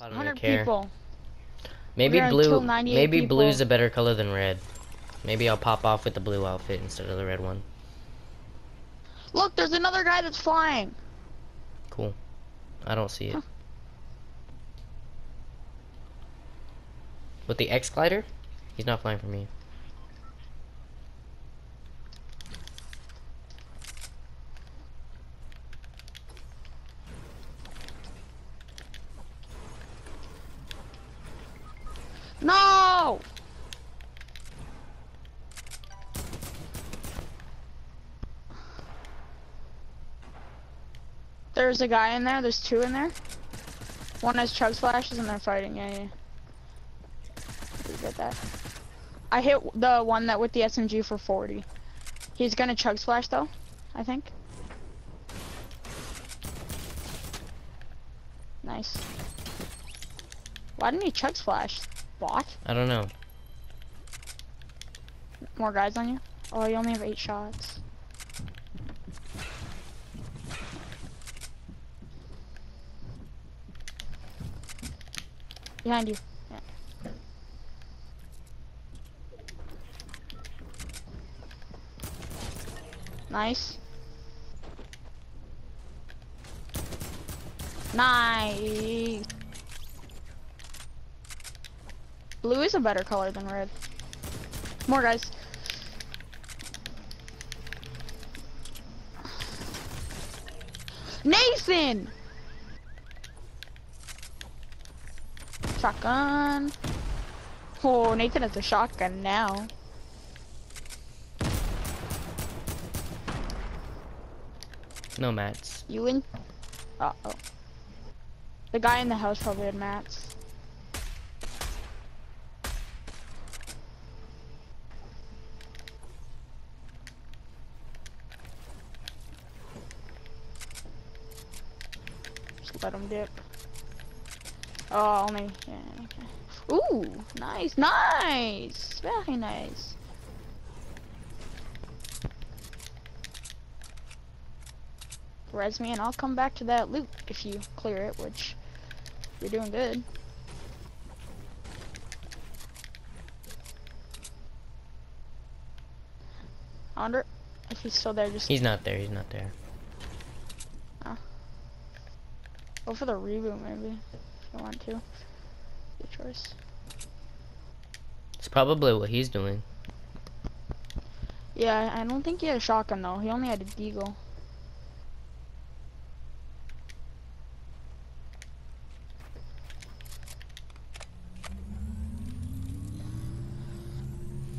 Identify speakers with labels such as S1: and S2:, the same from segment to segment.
S1: I don't
S2: 100
S1: care.
S2: people.
S1: Maybe blue. Maybe
S2: people.
S1: blue's a better color than red. Maybe I'll pop off with the blue outfit instead of the red one.
S2: Look, there's another guy that's flying.
S1: Cool. I don't see it.
S2: Huh.
S1: With the X glider? He's not flying for me.
S2: No! There's a guy in there. There's two in there. One has chug splashes and they're fighting. Yeah, yeah. Did get that? I hit the one that with the SMG for 40. He's gonna chug splash though, I think. Nice. Why didn't he chug splash? Bot?
S1: I don't know.
S2: More guys on you? Oh, you only have eight shots. Behind you. Yeah. Nice. Nice. Blue is a better color than red. More guys. Nathan! Shotgun. Oh, Nathan has a shotgun now.
S1: No mats.
S2: You in? Uh oh. The guy in the house probably had mats. Let him dip. Oh, only, yeah, okay. Ooh, nice, nice! Very nice. Res me and I'll come back to that loot if you clear it, which you're doing good. I if he's still there, just
S1: He's not there. He's not there.
S2: Go for the reboot maybe, if you want to. Good choice.
S1: It's probably what he's doing.
S2: Yeah, I don't think he had a shotgun though, he only had a deagle.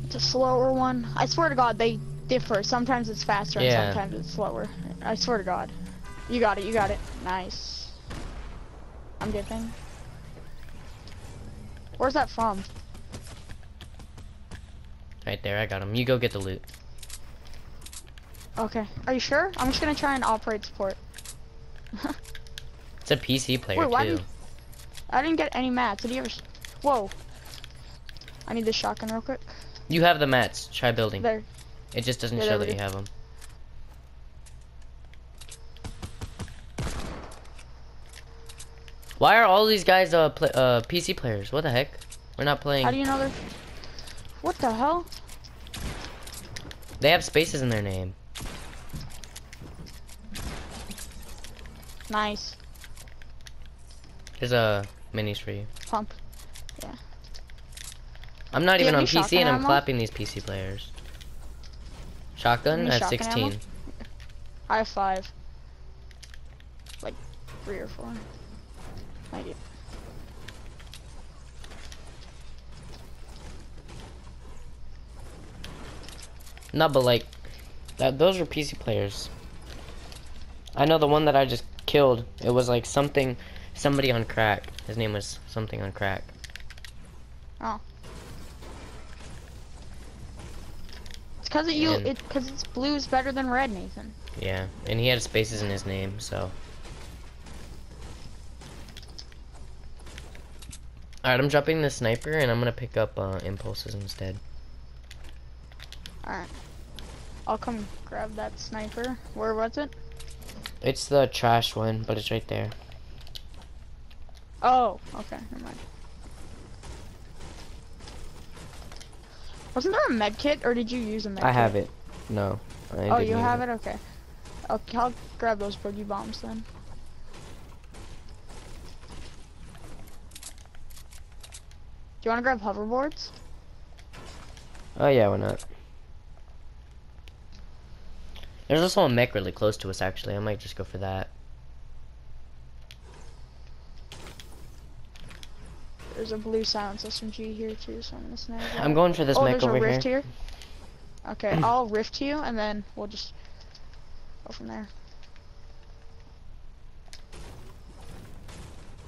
S2: It's a slower one. I swear to God, they differ. Sometimes it's faster
S1: Yeah.
S2: and sometimes it's slower. I swear to God. You got it, you got it. Nice. I'm dipping. Where's that from?
S1: Right there. I got him. You go get the loot.
S2: Okay. Are you sure? I'm just gonna try and operate support.
S1: It's a PC player
S2: Wait, why
S1: too.
S2: did- I didn't get any mats. Did you ever? Whoa. I need this shotgun real quick.
S1: You have the mats. Try building.
S2: There.
S1: It just doesn't
S2: Yeah,
S1: show that you have them. Why are all these guys uh, uh PC players? What the heck? We're not playing.
S2: How do you know they're? What the hell?
S1: They have spaces in their name.
S2: Nice.
S1: There's a minis for you.
S2: Pump. Yeah.
S1: I'm not
S2: Do
S1: even on PC and I'm
S2: ammo?
S1: clapping these PC players. Shotgun at 16.
S2: ammo? I have five. Like three or four. Thank you.
S1: No, but like, that those are PC players. I know the one that I just killed. It was like something, somebody on crack. His name was something on crack. Oh.
S2: It's cause it you.
S1: And-
S2: It cause it's blue is better than red, Nathan.
S1: Yeah, and he had spaces in his name, so. Alright, I'm dropping the sniper and I'm gonna pick up uh, impulses instead.
S2: All right. I'll come grab that sniper. Where was it?
S1: It's the trash one, but it's right there.
S2: Oh, okay, never mind. Wasn't there a med kit, or did you use a med
S1: I
S2: kit?
S1: have it. No. I
S2: Oh, you have it? Okay. Okay, I'll grab those boogie bombs then. You want to grab hoverboards?
S1: Oh yeah, why not? There's also a mech really close to us actually. I might just go for that.
S2: There's a blue silence SMG here too, so I'm gonna snag that.
S1: I'm going for this
S2: oh,
S1: mech
S2: there's a rift
S1: here.
S2: here. Okay, I'll rift you, and then we'll just go from there.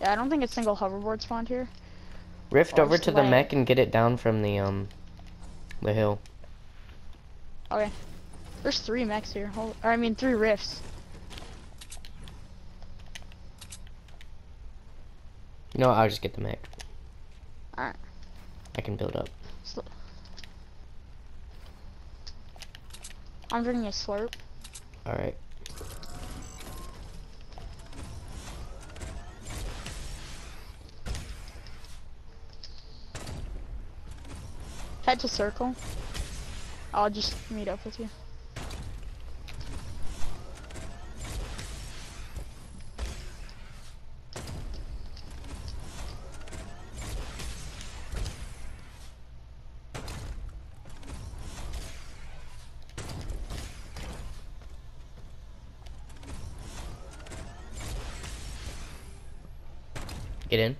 S2: Yeah, I don't think a single hoverboard spawned here.
S1: Rift over to the
S2: land.
S1: mech and get it down from the um the hill.
S2: Okay. There's three mechs here. Hold, or I mean, three rifts.
S1: You know what, I'll just get the mech.
S2: Alright.
S1: I can build up.
S2: I'm drinking a slurp.
S1: Alright.
S2: Head to circle. I'll just meet up with you.
S1: Get in.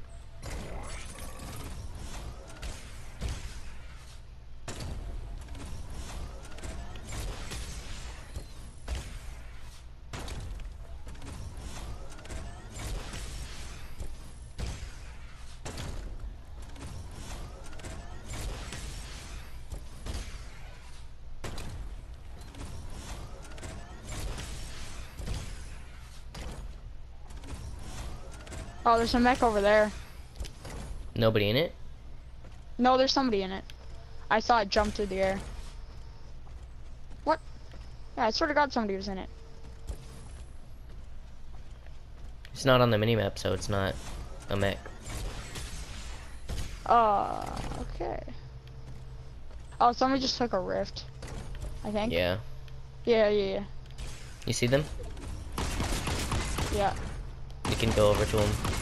S2: Oh, there's a mech over there.
S1: Nobody in it?
S2: No, there's somebody in it. I saw it jump through the air. What? Yeah, I swear to God somebody was in it.
S1: It's not on the minimap, so it's not a mech.
S2: Uh, okay. Oh, somebody just took a rift. I think.
S1: Yeah.
S2: Yeah, yeah, yeah.
S1: You see them?
S2: Yeah.
S1: You can go over to them.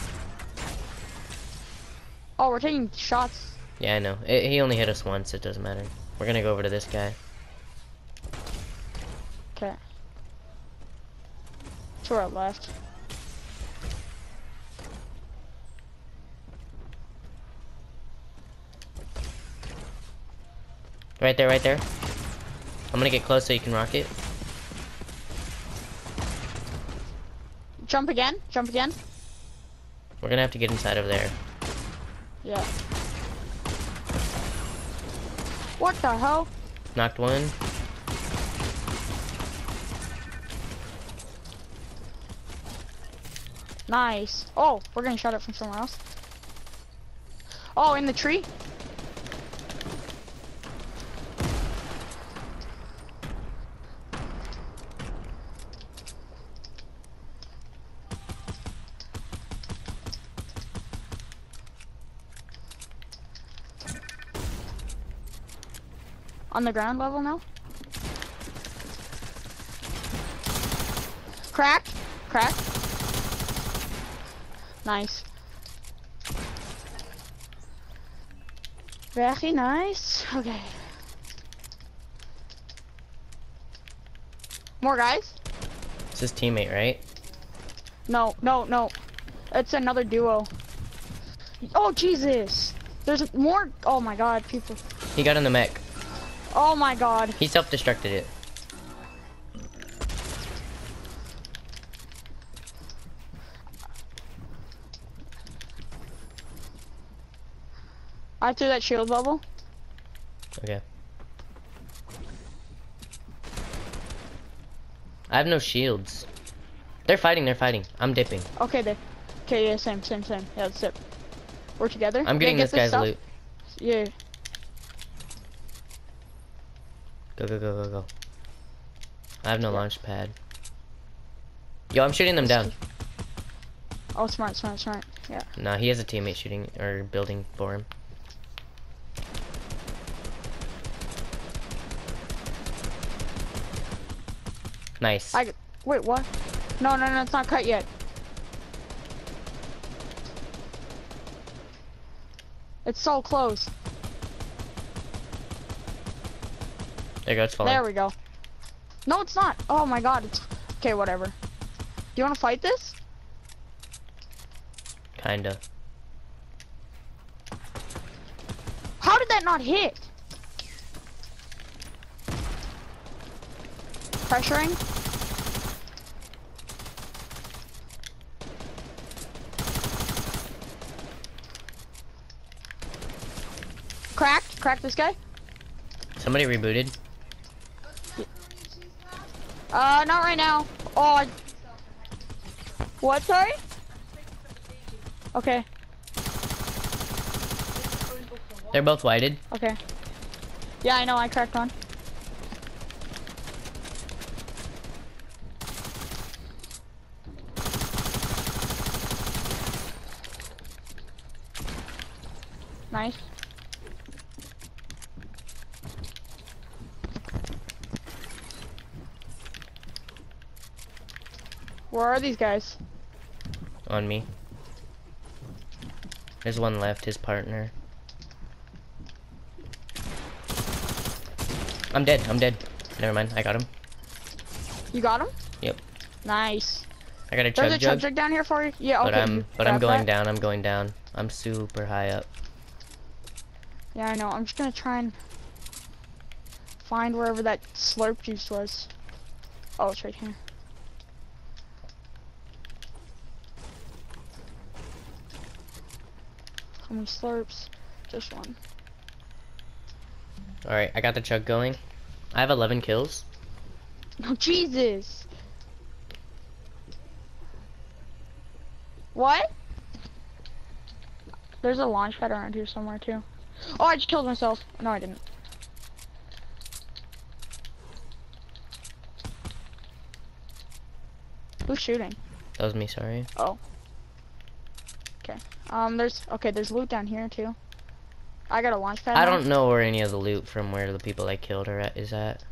S2: Oh, we're taking shots.
S1: Yeah, I know. It, he only hit us once, it doesn't matter. We're gonna go over to this guy.
S2: Okay. To our left.
S1: Right there, right there. I'm gonna get close so you can rock it.
S2: Jump again. Jump again.
S1: We're gonna have to get inside of there.
S2: Yeah. What the hell?
S1: Knocked one.
S2: Nice. Oh, we're getting shot at from somewhere else. Oh, in the tree? On the ground level now? Crack? Crack? Nice. Very nice. Okay. More guys?
S1: It's his teammate, right?
S2: No, no, no. It's another duo. Oh, Jesus. There's more. Oh, my God, people.
S1: He got in the mech.
S2: Oh, my God.
S1: He self-destructed it.
S2: I threw that shield bubble.
S1: Okay. I have no shields. They're fighting, they're fighting. I'm dipping.
S2: Okay, there. Okay, yeah, same, same, same. Yeah, that's it. We're together.
S1: I'm
S2: Yeah,
S1: getting
S2: get
S1: this guy's
S2: stuff.
S1: loot.
S2: Yeah.
S1: Go, go, go, go, go. I have no launch pad. Yo, I'm shooting them down.
S2: Oh, smart, smart, smart. Yeah.
S1: No, he has a teammate shooting or building for him. Nice.
S2: I wait. What? No, no, no. It's not cut yet. It's so close.
S1: There goes falling.
S2: There we go. No, it's not. Oh my god. It's okay. Whatever. Do you want to fight this?
S1: Kinda.
S2: How did that not hit? Pressuring. Cracked. Cracked this guy.
S1: Somebody rebooted.
S2: Uh, not right now. Oh. I... What? Sorry. Okay.
S1: They're both whited.
S2: Okay. Yeah, I know. I cracked one. Nice. Where are these guys?
S1: on me. There's one left, his partner. I'm dead, I'm dead. Never mind, I got him.
S2: You got him?
S1: Yep.
S2: Nice.
S1: I got a chug There's
S2: a chug
S1: jug,
S2: jug down here for you. Yeah. Okay.
S1: but I'm but I'm going
S2: that.
S1: down, I'm going down. I'm super high up.
S2: Yeah, I know. I'm just gonna try and find wherever that slurp juice was. Oh, it's right here. How many slurps? Just one.
S1: Alright, I got the chug going. I have 11 kills.
S2: Oh, Jesus! What? There's a launch pad around here somewhere, too. Oh, I just killed myself. No, I didn't. Who's shooting?
S1: That was me, sorry. Oh.
S2: Um, there's okay. There's loot down here too. I got a launch pad.
S1: I
S2: now.
S1: don't know where any of the loot from where the people I killed are at is at.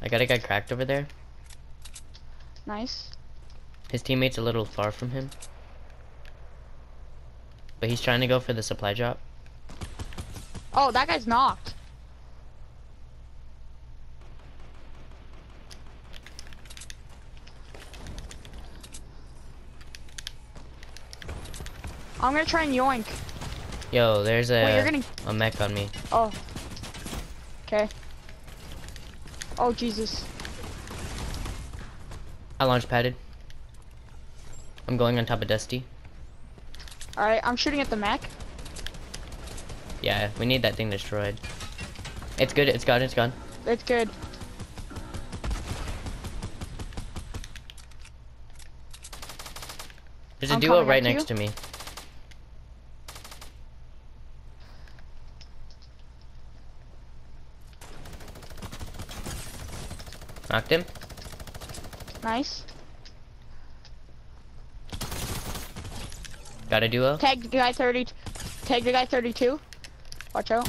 S1: I got a guy cracked over there.
S2: Nice.
S1: His teammate's a little far from him. But he's trying to go for the supply drop.
S2: Oh, that guy's knocked. I'm gonna try and yoink.
S1: Yo, there's a
S2: Wait, you're getting.
S1: a mech on me.
S2: Oh. Okay. Oh Jesus.
S1: I launch padded. I'm going on top of Dusty.
S2: All right, I'm shooting at the mech.
S1: Yeah, we need that thing destroyed. It's good, it's gone, it's gone.
S2: It's good.
S1: There's a
S2: I'm
S1: duo right next to me. Knocked him.
S2: Nice.
S1: Got a duo.
S2: Tag the guy 30. Tag the guy 32. Watch out.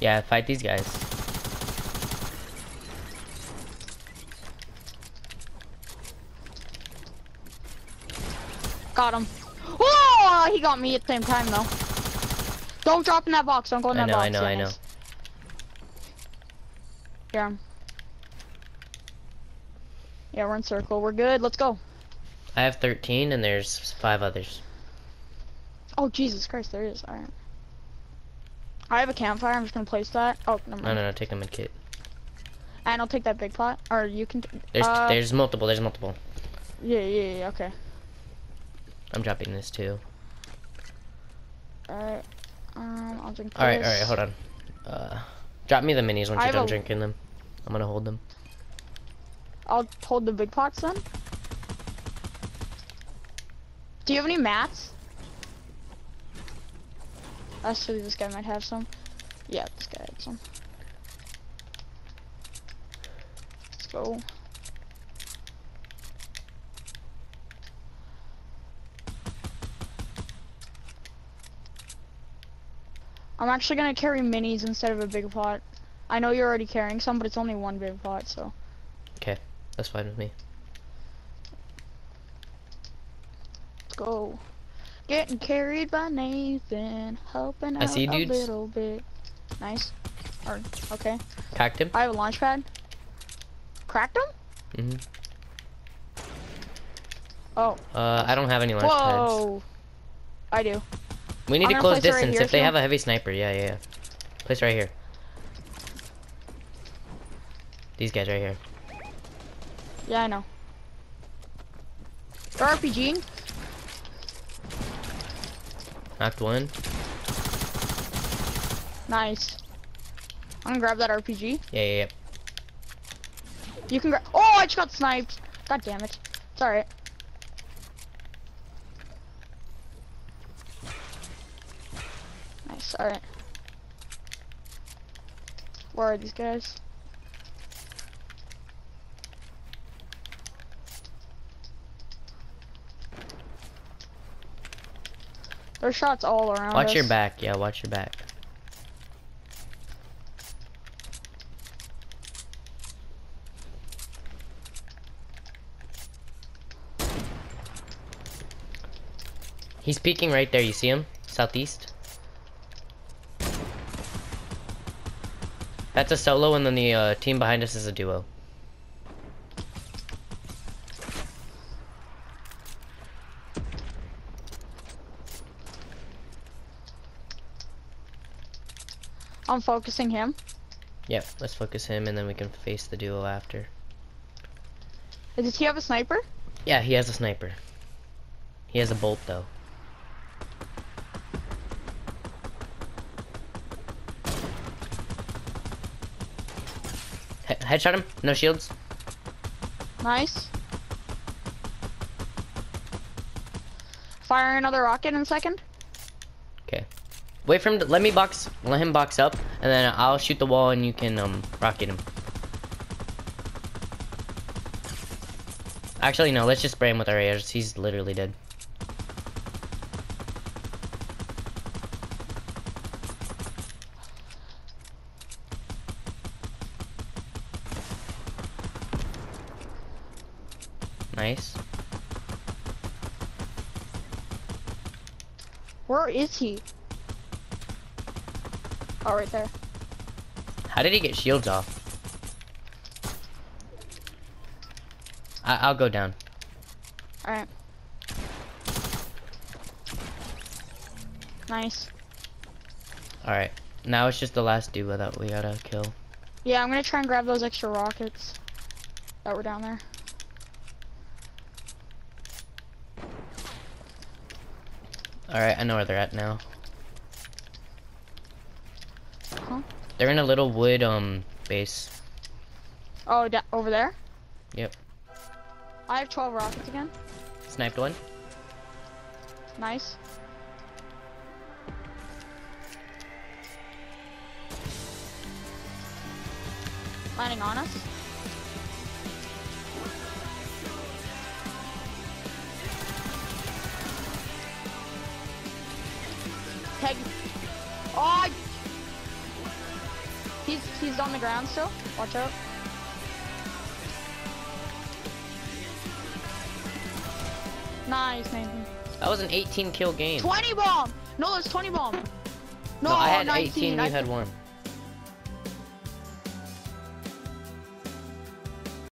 S1: Yeah, fight these guys.
S2: Got him. Oh, he got me at the same time though. Don't drop in that box. Don't go in
S1: I
S2: that
S1: know,
S2: box.
S1: I know, I
S2: yeah,
S1: know.
S2: Yeah. Yeah, we're in circle. We're good. Let's go.
S1: I have 13 and there's five others.
S2: Oh Jesus Christ, there is. All right. I have a campfire. I'm just gonna place that. Oh, never
S1: No,
S2: mind.
S1: no, no, take them in kit.
S2: And I'll take that big pot. Or you can.
S1: There's
S2: uh,
S1: there's multiple, there's multiple.
S2: Yeah, yeah, yeah. Okay.
S1: I'm dropping this too.
S2: All right. Um, I'll drink.
S1: All right, all right, hold on. Uh, drop me the minis once
S2: I
S1: you're done
S2: a-
S1: drinking them. I'm gonna hold them.
S2: I'll hold the big pots then. Do you have any mats? I Actually, this guy might have some. Yeah, this guy had some. Let's go. I'm actually gonna carry minis instead of a big pot. I know you're already carrying some, but it's only one big pot, so.
S1: Okay, that's fine with me.
S2: Let's go. Getting carried by Nathan, helping
S1: I
S2: out
S1: see you
S2: a
S1: dudes.
S2: little bit. Nice. Or, okay.
S1: Cracked him.
S2: I have a launch pad. Cracked him?
S1: hmm
S2: Oh.
S1: Uh, I don't have any launch pads.
S2: Whoa. I do.
S1: We need
S2: I'm
S1: to close
S2: it right
S1: distance if they have a heavy sniper. Yeah, yeah, yeah. Place right here. These guys right here.
S2: Yeah, I know. They're RPG.
S1: Knocked one.
S2: Nice. I'm gonna grab that RPG.
S1: Yeah, yeah, yeah.
S2: You can grab. Oh, I just got sniped. God damn it. It's alright. Nice. Alright. Where are these guys? There's shots all around
S1: Watch
S2: us.
S1: your back. Yeah, watch your back. He's peeking right there. You see him? Southeast. That's a solo, and then the uh, team behind us is a duo.
S2: I'm focusing him.
S1: Yep, let's focus him, and then we can face the duo after.
S2: Does he have a sniper?
S1: Yeah, he has a sniper. He has a bolt, though. Headshot him. No shields.
S2: Nice. Fire another rocket in a second. Okay.
S1: Wait for him to let me box. Let him box up, and then I'll shoot the wall, and you can um rocket him. Actually, no. Let's just spray him with our ARs. He's literally dead. Nice.
S2: Where is he? Oh, right there.
S1: How did he get shields off? I I'll go down.
S2: Alright. Nice.
S1: Alright. Now it's just the last duo that we gotta kill.
S2: Yeah, I'm gonna try and grab those extra rockets that were down there.
S1: Alright, I know where they're at now.
S2: Huh?
S1: They're in a little wood um base.
S2: Oh, over there?
S1: Yep.
S2: I have 12 rockets again.
S1: Sniped one.
S2: Nice. Landing on us. On the ground still. Watch out. Nice, Nathan.
S1: That was an 18 kill game.
S2: 20 bomb! No, it's 20 bomb. No,
S1: I had
S2: 19.
S1: 18, you
S2: I,
S1: had one.